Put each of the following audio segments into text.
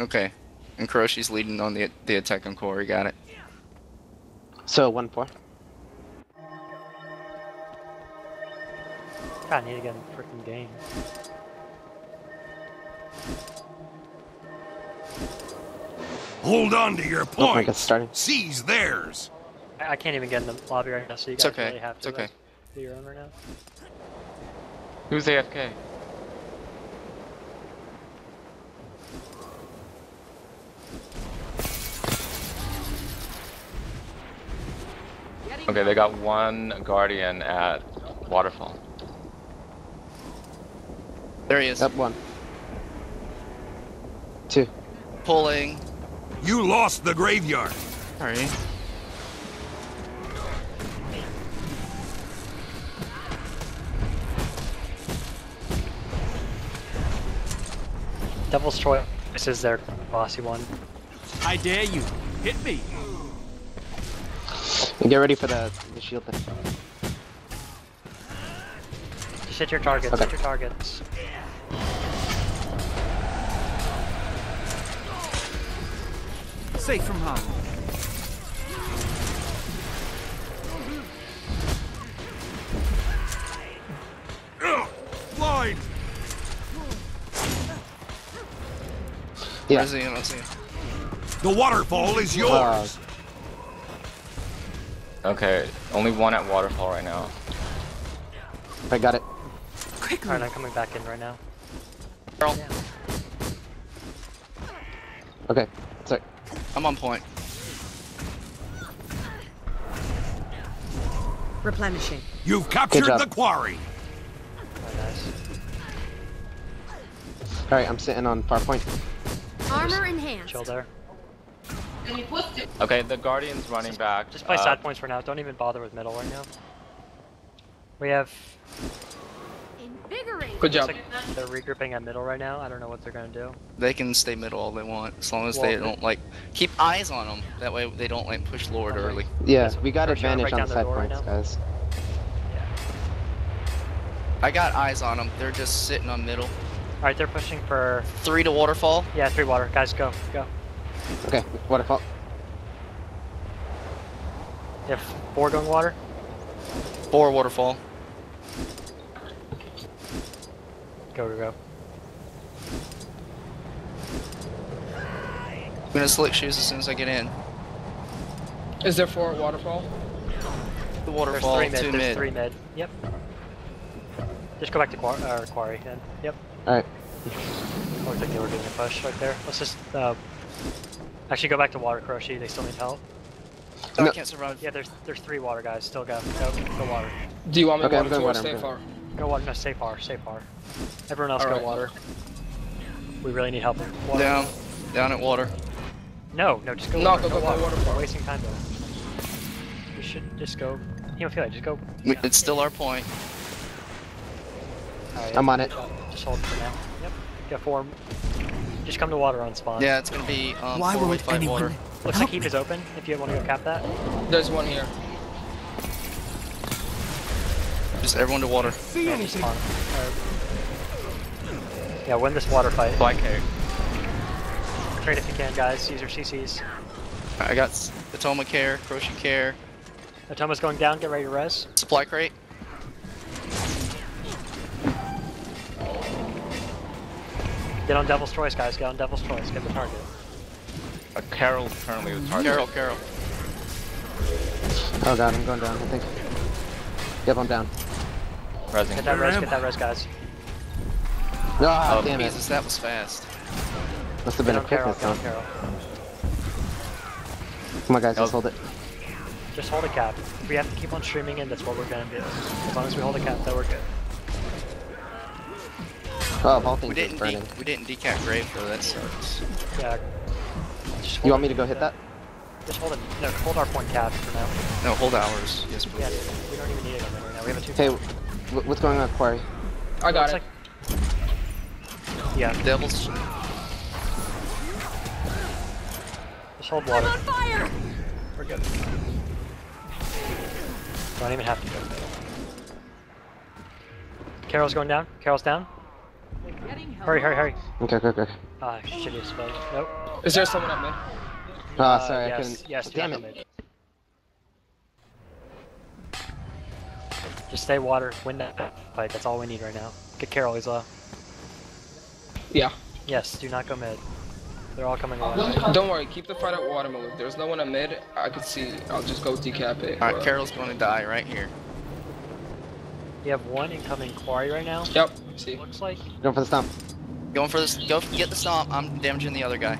Okay. And Koroshi's leading on the the attack on core. You got it. So one four. God, I need to get in the freaking game. Hold on to your Oh, I point. guess starting. Seize theirs. I, I can't even get in the lobby right now, so you It's guys okay, really have to it's okay. like, do your own right now. Who's AFK? Okay, they got one guardian at waterfall. There he is. Up one. Two. Pulling. You lost the graveyard. Alright. Devil's Choice is their bossy one. I dare you. Hit me. And get ready for the, the shield thing. Just hit your targets, Okay. hit your targets. Safe from harm. Ugh, blind. Yeah. Where's he? I don't see him. The waterfall is yours. Uh, Okay, only one at waterfall right now. I got it. Alright, I'm coming back in right now. Carl, Yeah. Okay. Sorry. I'm on point. Replenishing. You've captured the quarry. Very nice. All right. I'm sitting on far point. Armor enhanced. Chill there. Okay, the guardian's running back. Just play uh, side points for now. Don't even bother with middle right now. We have. Invigorate. Good job. like they're regrouping at middle right now. I don't know what they're gonna do. They can stay middle all they want, as long as they don't like keep eyes on them. That way they don't like push Lord Okay. early. Yeah, we got first round, advantage break on the side the door right points, now. guys. I got eyes on them. They're just sitting on middle. Alright, they're pushing for. Three to waterfall. Yeah, three water. Guys, go, go. Okay. Waterfall. You have four going water. Four waterfall. Go, go, go. I'm gonna slick shoes as soon as I get in. Is there four at waterfall? The There's waterfall, three mid. two There's mid. three mid. Yep. Just go back to quar uh, quarry then. Yep. All right. Looked like they were doing a push right there. Let's just uh, actually go back to water Koroshi. They still need help. Oh, I can't survive. Yeah, there's there's three water guys. Still go. Go, go water. Do you want me Okay, I'm water to or water, stay far? Go water. No, stay far. Stay far. Everyone else go Alright. water. We really need help. Water. Down. Down at water. No, no, just go. No, water. go, go, go water. water We're far. wasting time though. We should just go. You don't feel Hemophilia, just go. We- It's still our point. Alright, I'm on it. Just hold it for now. Yep. Get form. Just come to water on spawn. Yeah, it's gonna be um, Why four won't with anyone water. Looks help like heap me? is open. If you want to go cap that. There's one here. Just everyone to water. Yeah, just spawn. Alright. Yeah, win this water fight. Fly cake. Trade if you can, guys. Use your CCs. I got s- Atoma care, Crochet care, Atoma's going down. Get ready to res. supply crate. Get on Devil's Choice, guys. Get on Devil's Choice. Get the target. Uh, Carol's currently the target. Carol, Carol. Oh god, I'm going down. I think. Yep, I'm down. Resing. Get that res. Get that res, guys. Ah, Oh, damn it. That was fast. Must have Get been a on Carol. quickness Get on though. Carol. Come on, guys, Yep. let's hold it. Just hold a cap. If we have to keep on streaming in, that's what we're gonna do. As long as we hold a cap, then we're good. Oh, vaulting We didn't burning. de- we didn't decap grave though. That sucks. Yeah. You want me to go hit that? Just hold it. No, hold our point cap for now. No, hold ours. Yes, please. Yeah, we don't even need it on right now. We have a two. Hey, what's going on, with Quarry? I got Looks it. like- Yeah, Devils. just hold I'm on fire. We're good. Don't even have to go. Carol's going down. Carol's down. Hurry, hurry, hurry. Okay, okay, okay. Ah, should have spelled. Nope. Is there someone up mid? Ah, Uh, sorry, I yes, couldn't. Yes, Damn damn it. it. Just stay water, win that fight. That's all we need right now. Get Carol, he's low. Yeah. Yes, do not go mid. They're all coming along. Don't worry, keep the fight at watermelon. If there's no one at mid, I could see. I'll just go decapitate. Alright, Or- Carol's going to die right here. You have one incoming quarry right now. Yep. See. Looks like. Going for the stomp. Going for this. Go get the stomp. I'm damaging the other guy.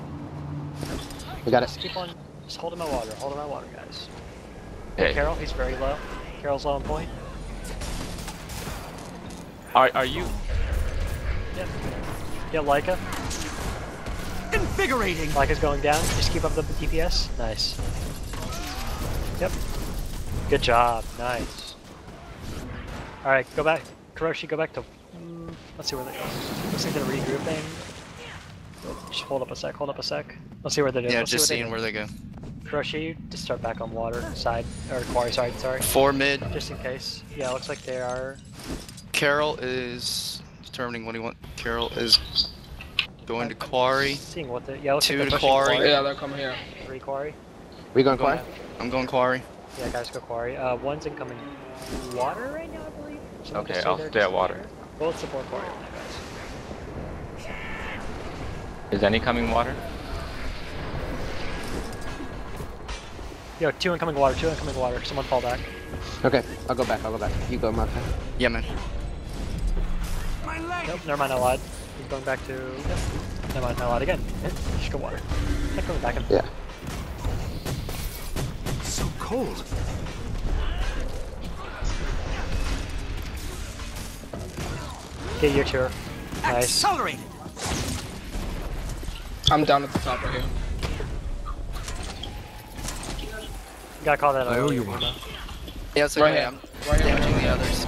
We got Just it. keep on. Just hold him at water. Hold him at water, guys. Hey, Carol, he's very low. Carol's low on point. are, are you... Yep. Yeah, Leica. Invigorating. Leica's going down. Just keep up the DPS. Nice. Yep. Good job. Nice. Alright, go back. Koroshi, go back to. Let's see where they go. Looks like they're regrouping. Just hold up a sec. Hold up a sec. Let's see where they're doing. Yeah, Let's see just what they seeing do. where they go. Koroshi, just start back on water side or quarry side. Sorry. Four mid. Just in case. Yeah, looks like they are. Carol is determining what he wants. Carol is going to quarry. Seeing what they. Yeah, looks Two like to they're pushing quarry. Yeah, they're coming here. Three quarry. We going I'm going, quarry? I'm going quarry. Yeah, guys, go quarry. Uh, one's incoming water right now, I believe. Someone Okay, I'll stay at water. there. Well, let's support quarry on that, guys. Is any coming water? Yo, two incoming water, two incoming water. Someone fall back. Okay, I'll go back. I'll go back. You go, Martha. Yeah, man. My leg. Nope, never mind, I lied. He's going back to. Yep. Never mind, I lied again. Just go water. Not going back in. Yeah. So cold. Get your tour. Nice. Accelerated. I'm down at the top right here. Gotta call that out. I owe you one. know? Yeah, it's Right okay. here. I'm Right here. damaging the others.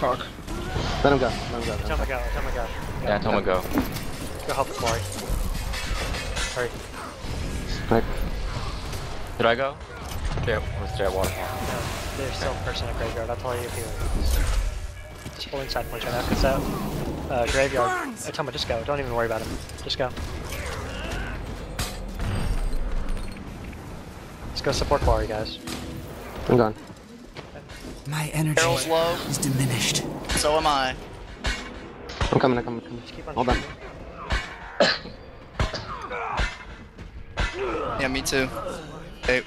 Fuck. Let him go. Let him go. Tell me go, tell me go. Yeah, Toma go. Go help the quarry. Hurry. Right. Did I go? Stay at, we'll stay at waterfall. No, there's still a person at graveyard. I'll tell you if you. Just holding side points right now, because that uh, graveyard. burns! Uh, Toma, just go. Don't even worry about him. Just go. Let's go support quarry, guys. I'm gone. My energy Carol's low. is diminished. So am I. I'm coming. I'm coming. I'm coming. Just keep on. Hold on. Yeah, me too. They,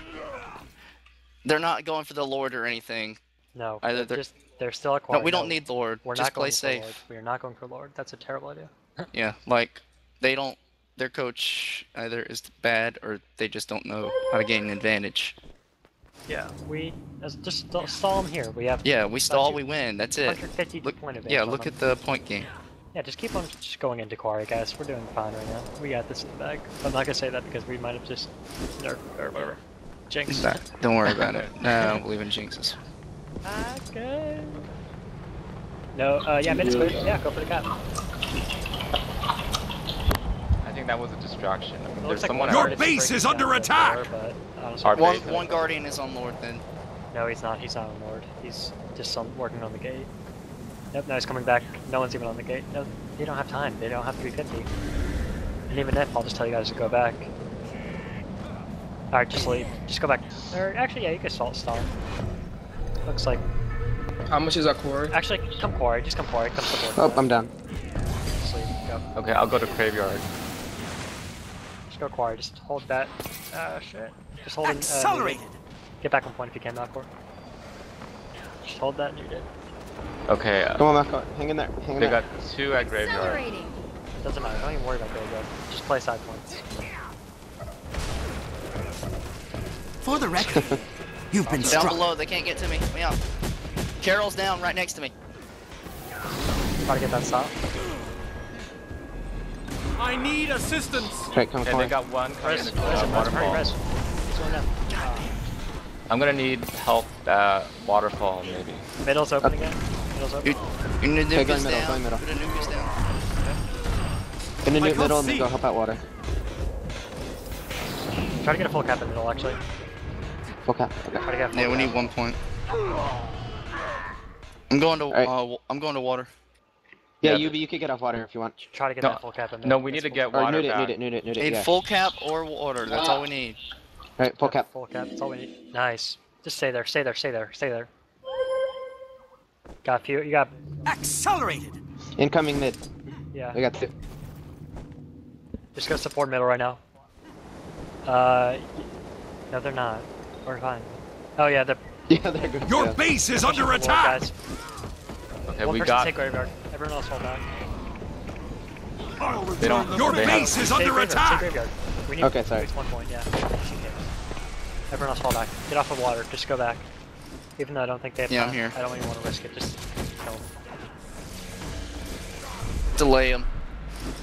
they're not going for the Lord or anything. No, Either they're they're- just they're still at No, we don't need Lord. We're Just not play going safe. for Lord. We are not going for Lord. That's a terrible idea. Yeah, like they don't. Their coach either is bad or they just don't know how to gain an advantage. Yeah, we just st- stall them here. We have Yeah, we stall, we win. That's it. 150 Look, point advantage. yeah, look them. at the point game. Yeah, just keep on just going into quarry, guys. We're doing fine right now. We got this in the bag. I'm not gonna say that because we might have just nerfed or whatever. Jinx. Nah, Don't worry about it. No, I don't believe in jinxes. Okay. No, uh, yeah, mid is clear. Yeah, go for the cap. I think that was a distraction. I mean, there's like someone one Your guard already. is base is under attack! door, but honestly- Our One, one guardian is on Lord then. No, he's not. He's not on Lord. He's just on, working on the gate. Nope, now he's coming back. No one's even on the gate. No, they don't have time. They don't have 350. And even if, I'll just tell you guys to go back. Alright, just leave. Just go back. Or actually, yeah, you can salt stall. Looks like. How much is that quarry? Actually, come quarry. Just come quarry. Come support. Oh, I'm down. Just leave. Go. Okay, I'll go to graveyard. Just go quarry. Just hold that. Ah, shit. Just hold it. Uh, Accelerated. get back on point if you can, Knockcore. Just hold that and you're dead. Okay, uh, Come on, Marco. Hang in there. Hang in they there. got two at graveyard. Accelerating. Doesn't matter. Don't even worry about graveyard. Just play side points. For the record, you've been Down struck. below, they can't get to me. Me out. Carol's down right next to me. Try to get that stop. I need assistance. Right, come Okay, quarry. they got one coming Res, in res, the res, uh, waterfall. res. He's going down. I'm gonna need help at waterfall, maybe. Middle's open again. Middle's open. You, you need to nuke go middle, down. middle. Put a nuke us down. In the Michael, new middle and then go help out water. Try to get a full cap in the middle, actually. Full cap. Okay. Try to get a full Yeah, we need one point. I'm going to. Alright. Uh, I'm going to water. Yeah, Yeah, you the- you could get off water if you want. Try to get No, that full cap in there. No, we need to get full- Or water nude it, back. nude it, nude it, nude it. Need Yeah. full cap or water. That's all we need. All right, full cap. Full cap. That's all we need. Nice. Just stay there. Stay there. Stay there. Stay there. Got a few. You got. Accelerated. Incoming mid. Yeah. We got two. Just go support middle right now. Uh, no, they're not. We're fine. Oh yeah, they're. Yeah, they're good. Your yeah. base is under the attack. Guys. Okay, One we got. take graveyard. Everyone else hold back. They don't. Your they have- base is Stay under graveyard, stay attack. graveyard. We need Okay, sorry. at one point. Yeah. Everyone else fall back. Get off of water. Just go back. Even though I don't think they have Yeah, I'm here. I don't even want to risk it. Just kill 'em. Delay them.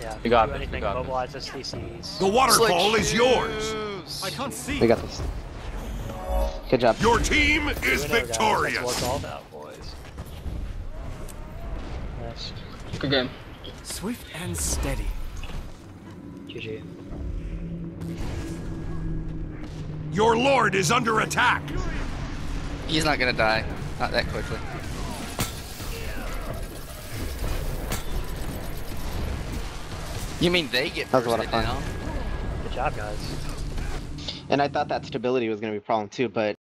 Yeah. You got do we anything. got this. mobilize the CCs. The waterfall is yours. I can't see. We got this. Good job. Your team is Do it, guys. That's victorious. it's all about, boys. Nice. Good game. Swift and steady. GG. Your lord is under attack. He's not gonna die. Not that quickly. You mean they get That was a lot of fun. down? Good job, guys. And I thought that stability was gonna be a problem too, but